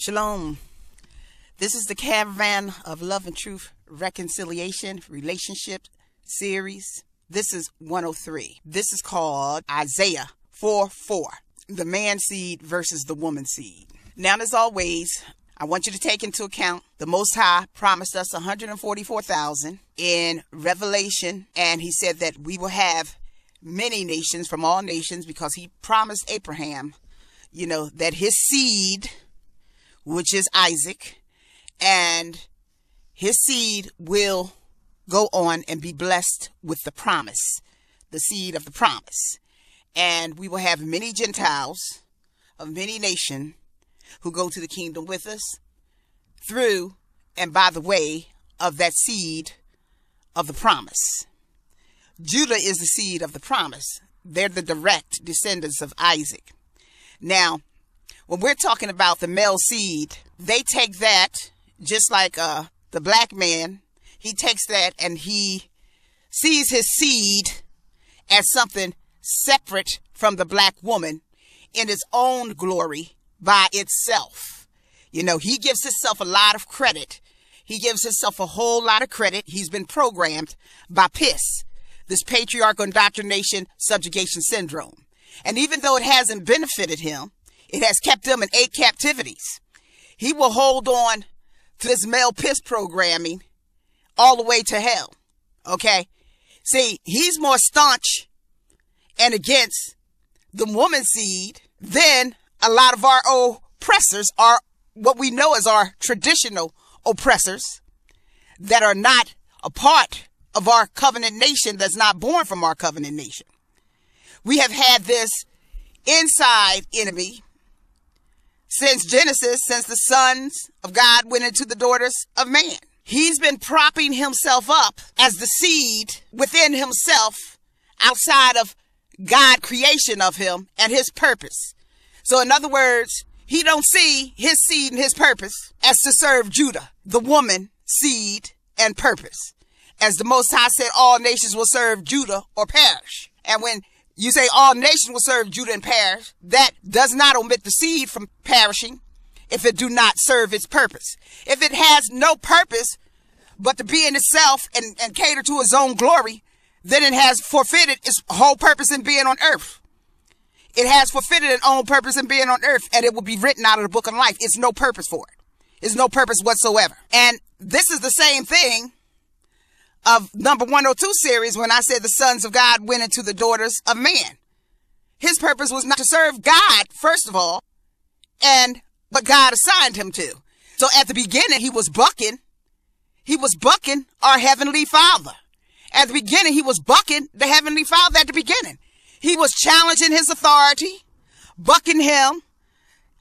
Shalom. This is the Caravan of Love and Truth Reconciliation Relationship Series. This is 103. This is called Isaiah 4 4. The man seed versus the woman seed. Now, as always, I want you to take into account the Most High promised us 144,000 in Revelation, and he said that we will have many nations from all nations because he promised Abraham, you know, that his seed, which is Isaac, and his seed will go on and be blessed with the promise, the seed of the promise. And we will have many Gentiles of many nations who go to the kingdom with us through and by the way of that seed of the promise. Judah is the seed of the promise. They're the direct descendants of Isaac. Now, when we're talking about the male seed, they take that just like uh, the black man. He takes that and he sees his seed as something separate from the black woman in its own glory by itself. You know, he gives himself a lot of credit. He gives himself a whole lot of credit. He's been programmed by PISS, this patriarchal indoctrination subjugation syndrome. And even though it hasn't benefited him, it has kept him in eight captivities. He will hold on to this male piss programming all the way to hell. Okay. See, he's more staunch and against the woman seed than a lot of our oppressors are what we know as our traditional oppressors that are not a part of our covenant nation that's not born from our covenant nation. We have had this inside enemy since Genesis, since the sons of God went into the daughters of man. He's been propping himself up as the seed within himself outside of God creation of him and his purpose. So in other words, he don't see his seed and his purpose as to serve Judah, the woman, seed, and purpose. As the Most High said, all nations will serve Judah or perish. And when you say all nations will serve Judah and perish, that does not omit the seed from perishing if it do not serve its purpose. If it has no purpose but to be in itself and, and cater to its own glory, then it has forfeited its whole purpose in being on earth. It has forfeited its own purpose in being on earth, and it will be written out of the book of life. It's no purpose for it. It's no purpose whatsoever. And this is the same thing of number 102 series when I said the sons of God went into the daughters of man. His purpose was not to serve God, first of all, and but God assigned him to. So at the beginning, he was bucking. He was bucking our heavenly father. At the beginning, he was bucking the heavenly father at the beginning. He was challenging his authority, bucking him,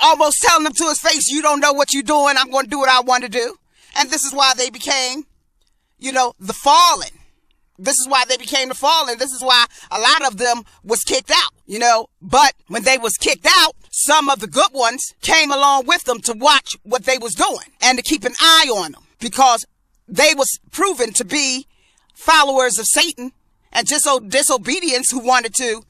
almost telling him to his face, you don't know what you're doing. I'm going to do what I want to do. And this is why they became, you know, the fallen. This is why they became the fallen. This is why a lot of them was kicked out, you know, but when they was kicked out, some of the good ones came along with them to watch what they was doing and to keep an eye on them because they was proven to be followers of Satan and just so disobedience who wanted to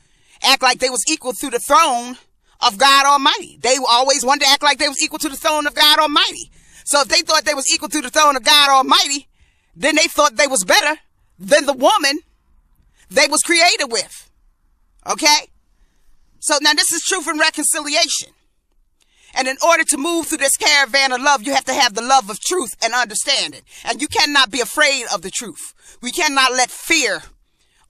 act like they was equal to the throne of God Almighty. They always wanted to act like they was equal to the throne of God Almighty. So if they thought they was equal to the throne of God Almighty, then they thought they was better than the woman they was created with. Okay? So now this is truth and reconciliation. And in order to move through this caravan of love, you have to have the love of truth and understanding. And you cannot be afraid of the truth. We cannot let fear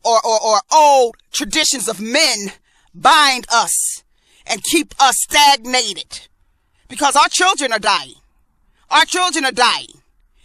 or, or, or old traditions of men bind us and keep us stagnated because our children are dying. Our children are dying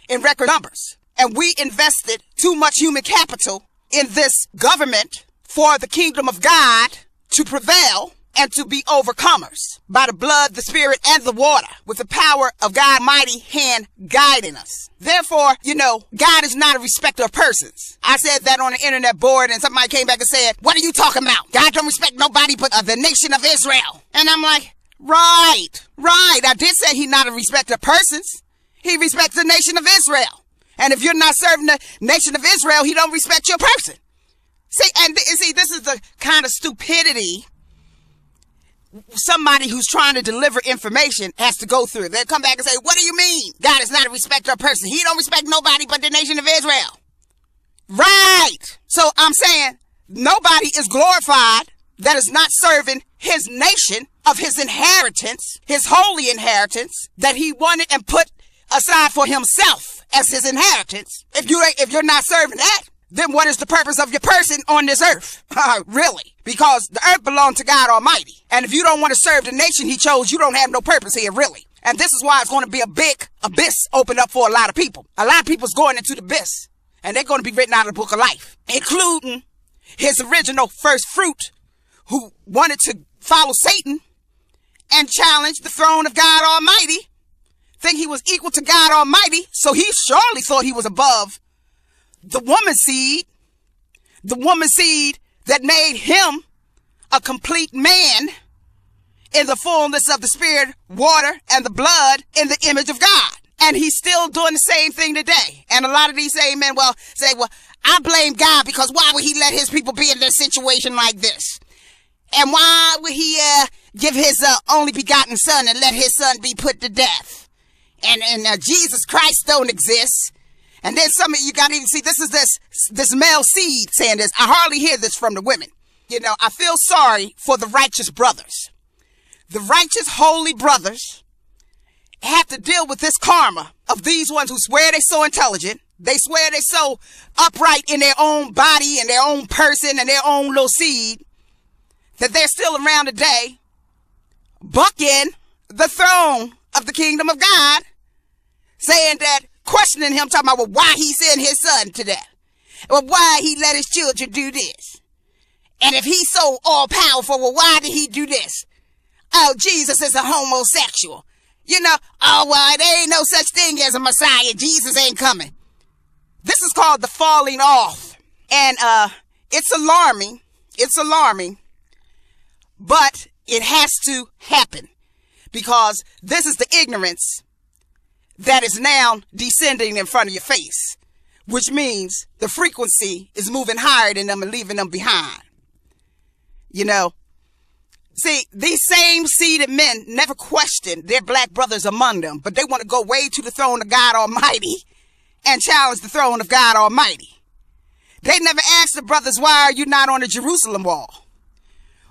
in record numbers and we invested too much human capital in this government for the kingdom of God to prevail and to be overcomers by the blood, the spirit, and the water with the power of God mighty hand guiding us. Therefore, you know, God is not a respecter of persons. I said that on the internet board and somebody came back and said, what are you talking about? God don't respect nobody but uh, the nation of Israel. And I'm like, right, right. I did say he's not a respecter of persons. He respects the nation of Israel. And if you're not serving the nation of Israel, he don't respect your person. See, and see, this is the kind of stupidity somebody who's trying to deliver information has to go through. They'll come back and say, what do you mean? God is not a respecter person. He don't respect nobody but the nation of Israel. Right. So I'm saying nobody is glorified that is not serving his nation of his inheritance, his holy inheritance that he wanted and put aside for himself as his inheritance. If you ain't if you're not serving that, then what is the purpose of your person on this earth? Uh, really? Because the earth belongs to God Almighty. And if you don't want to serve the nation he chose, you don't have no purpose here, really. And this is why it's going to be a big abyss opened up for a lot of people. A lot of people's going into the abyss and they're going to be written out of the book of life, including his original first fruit who wanted to follow Satan and challenge the throne of God Almighty, think he was equal to God Almighty, so he surely thought he was above the woman seed, the woman seed that made him a complete man in the fullness of the spirit, water, and the blood in the image of God. And he's still doing the same thing today. And a lot of these amen well say, well, I blame God because why would he let his people be in this situation like this? And why would he uh, give his uh, only begotten son and let his son be put to death? And, and uh, Jesus Christ don't exist. And then some of you got to even see this is this this male seed saying this. I hardly hear this from the women. You know, I feel sorry for the righteous brothers. The righteous holy brothers have to deal with this karma of these ones who swear they're so intelligent. They swear they're so upright in their own body and their own person and their own little seed that they're still around today bucking the throne of the kingdom of God, saying that, questioning him, talking about well, why he sent his son to that. Well, why he let his children do this. And if he's so all powerful, well, why did he do this? Oh, Jesus is a homosexual. You know, oh, well, there ain't no such thing as a Messiah. Jesus ain't coming. This is called the falling off. And, uh, it's alarming. It's alarming. But it has to happen because this is the ignorance that is now descending in front of your face, which means the frequency is moving higher than them and leaving them behind. You know, See, these same seeded men never questioned their black brothers among them, but they want to go way to the throne of God Almighty and challenge the throne of God Almighty. They never asked the brothers, why are you not on the Jerusalem wall?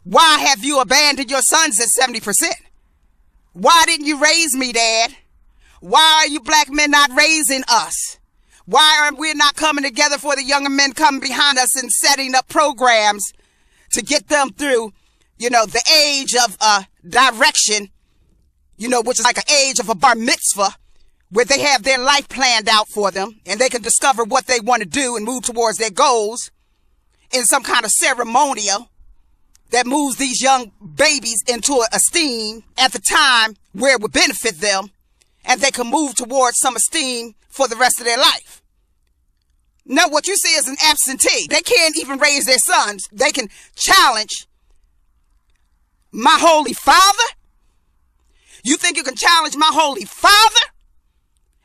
Why have you abandoned your sons at 70%? Why didn't you raise me, Dad? Why are you black men not raising us? Why aren't we not coming together for the younger men coming behind us and setting up programs to get them through you know, the age of uh, direction, you know, which is like an age of a bar mitzvah, where they have their life planned out for them and they can discover what they want to do and move towards their goals in some kind of ceremonial that moves these young babies into esteem at the time where it would benefit them and they can move towards some esteem for the rest of their life. Now, what you see is an absentee. They can't even raise their sons. They can challenge my holy father? You think you can challenge my holy father?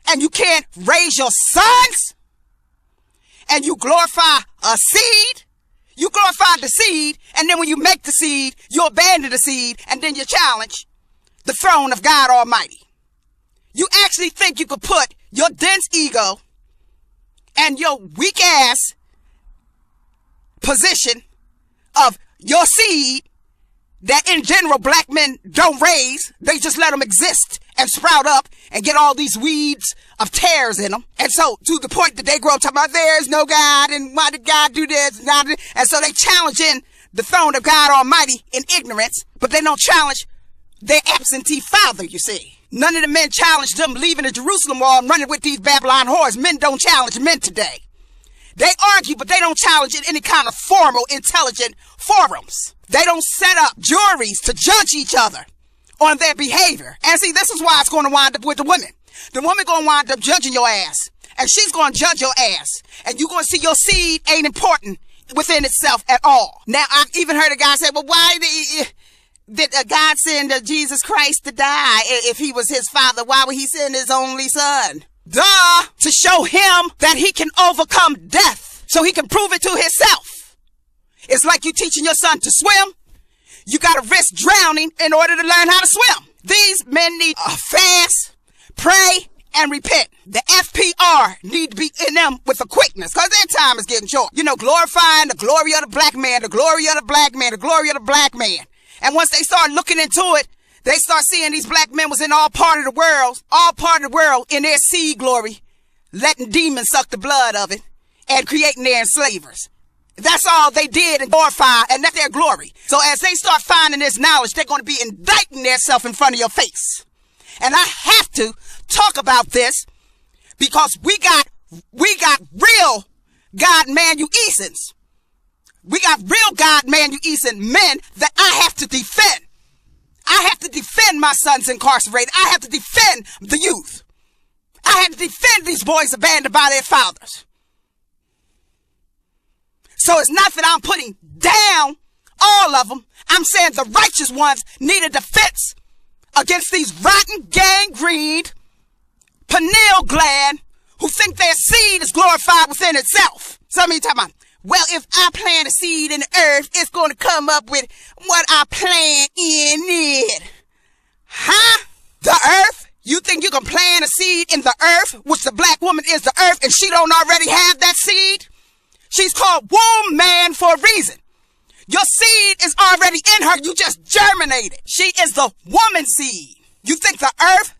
And you can't raise your sons? And you glorify a seed? You glorify the seed, and then when you make the seed, you abandon the seed, and then you challenge the throne of God Almighty. You actually think you could put your dense ego and your weak ass position of your seed that in general black men don't raise. They just let them exist and sprout up and get all these weeds of tares in them. And so to the point that they grow up talking about there's no God and why did God do this? And so they challenge in the throne of God Almighty in ignorance, but they don't challenge their absentee father, you see. None of the men challenged them leaving the Jerusalem wall and running with these Babylon whores. Men don't challenge men today. They argue, but they don't challenge in any kind of formal, intelligent forums. They don't set up juries to judge each other on their behavior. And see, this is why it's going to wind up with the women. The woman going to wind up judging your ass. And she's going to judge your ass. And you're going to see your seed ain't important within itself at all. Now, I've even heard a guy say, well, why did, did uh, God send uh, Jesus Christ to die if he was his father? Why would he send his only son? Duh! To show him that he can overcome death so he can prove it to himself. It's like you teaching your son to swim. you got to risk drowning in order to learn how to swim. These men need a fast, pray, and repent. The FPR need to be in them with a quickness because their time is getting short. You know, glorifying the glory of the black man, the glory of the black man, the glory of the black man. And once they start looking into it, they start seeing these black men was in all part of the world, all part of the world in their seed glory, letting demons suck the blood of it and creating their enslavers. That's all they did and glorify, and that's their glory. So as they start finding this knowledge, they're going to be indicting themselves in front of your face. And I have to talk about this because we got, we got real God Manuesans. We got real God man you Easton men that I have to defend. I have to defend my sons incarcerated. I have to defend the youth. I have to defend these boys abandoned by their fathers. So it's not that I'm putting down all of them. I'm saying the righteous ones need a defense against these rotten, gangrened, pineal gland who think their seed is glorified within itself. Some of you talking about, well, if I plant a seed in the earth, it's going to come up with what I plant in it. Huh? The earth? You think you can plant a seed in the earth, which the black woman is the earth, and she don't already have that seed? She's called womb man for a reason. Your seed is already in her. You just germinated. She is the woman seed. You think the earth,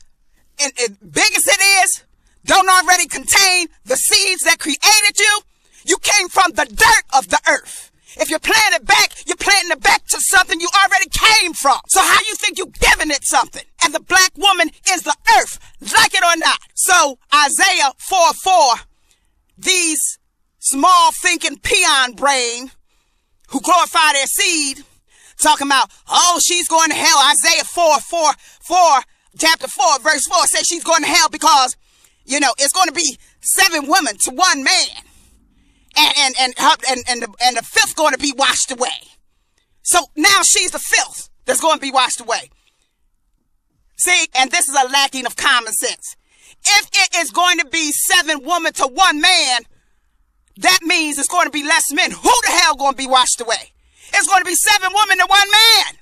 and, and big as it is, don't already contain the seeds that created you? You came from the dirt of the earth. If you're planting it back, you're planting it back to something you already came from. So how you think you giving it something? And the black woman is the earth, like it or not. So Isaiah 4 4, these small thinking peon brain who glorify their seed, talking about, oh, she's going to hell. Isaiah 4, 4, 4, chapter 4, verse 4 says she's going to hell because, you know, it's going to be seven women to one man. And, and, and, her, and, and, the, and the fifth going to be washed away. So now she's the filth that's going to be washed away. See, and this is a lacking of common sense. If it is going to be seven women to one man, that means it's going to be less men. Who the hell going to be washed away? It's going to be seven women to one man.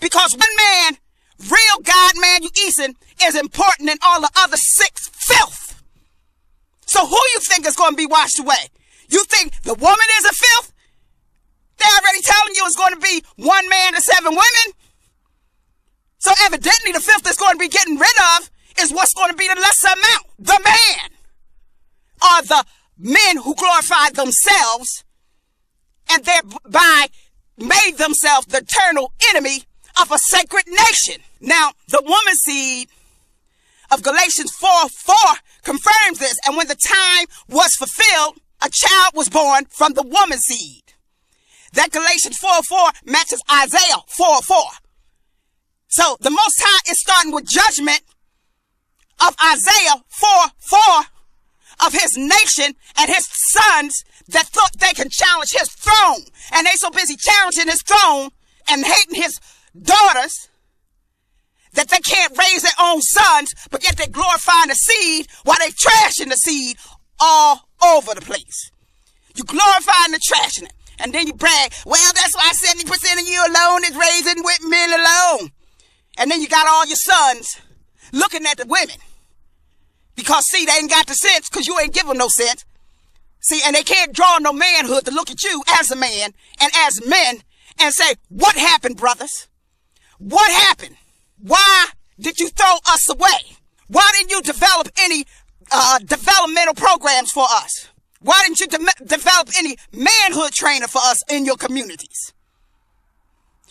Because one man, real God man, you Eason, is important than all the other six filth. So who you think is going to be washed away? You think the woman is a filth? They're already telling you it's going to be one man to seven women. So evidently the filth that's going to be getting rid of is what's going to be the lesser amount. The man. Or the men who glorified themselves and thereby made themselves the eternal enemy of a sacred nation. Now, the woman seed of Galatians 4 4 confirms this. And when the time was fulfilled, a child was born from the woman seed. That Galatians 4 4 matches Isaiah 4 4. So the Most High is starting with judgment of Isaiah 4 4 of his nation and his sons that thought they can challenge his throne. And they so busy challenging his throne and hating his daughters that they can't raise their own sons, but yet they glorifying the seed while they trashing the seed all over the place. You glorifying the trashing it. And then you brag, well, that's why 70% of you alone is raising with men alone. And then you got all your sons looking at the women because see, they ain't got the sense because you ain't give them no sense. See, and they can't draw no manhood to look at you as a man and as men and say, what happened, brothers? What happened? Why did you throw us away? Why didn't you develop any uh, developmental programs for us? Why didn't you de- develop any manhood training for us in your communities?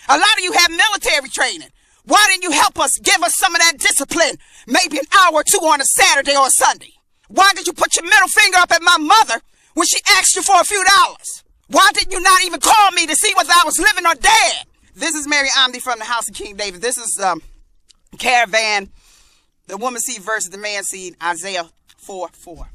A lot of you have military training. Why didn't you help us, give us some of that discipline, maybe an hour or two on a Saturday or a Sunday? Why did you put your middle finger up at my mother when she asked you for a few dollars? Why didn't you not even call me to see whether I was living or dead? This is Mary Omni from the House of King David. This is um, Caravan, the woman seed versus the man seed, Isaiah 4 4.